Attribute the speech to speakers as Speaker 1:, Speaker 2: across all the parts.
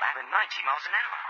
Speaker 1: at 90 miles an hour.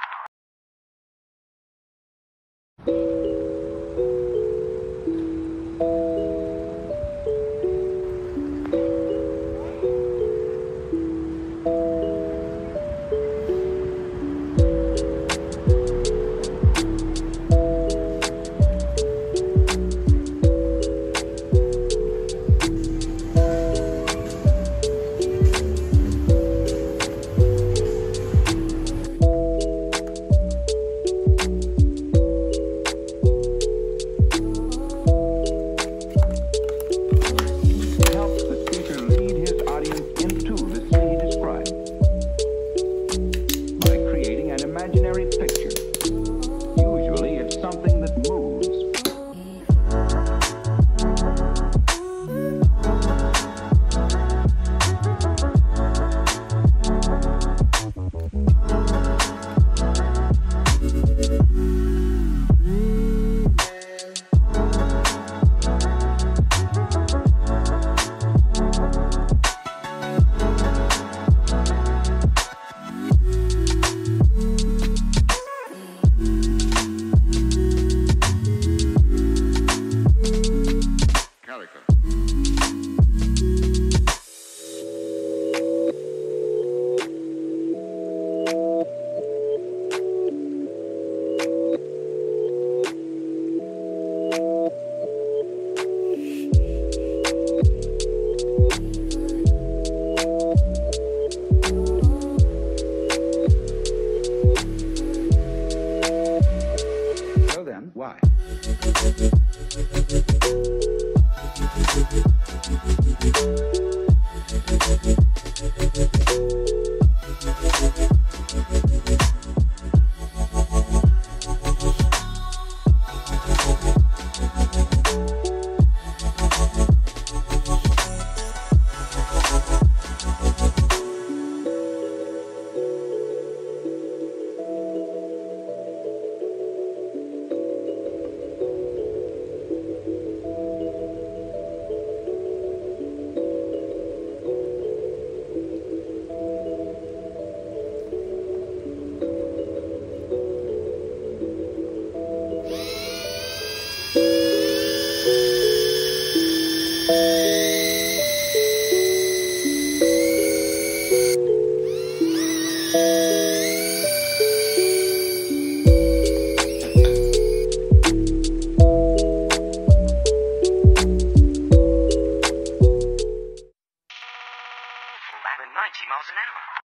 Speaker 1: Bye. miles an hour.